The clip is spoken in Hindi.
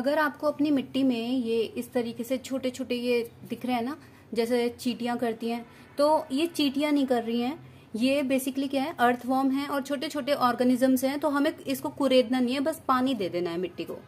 अगर आपको अपनी मिट्टी में ये इस तरीके से छोटे छोटे ये दिख रहे हैं ना, जैसे चीटियाँ करती हैं तो ये चीटियाँ नहीं कर रही हैं। ये बेसिकली क्या है अर्थवॉर्म है और छोटे छोटे ऑर्गेनिजम्स हैं तो हमें इसको कुरेदना नहीं है, बस पानी दे देना है मिट्टी को।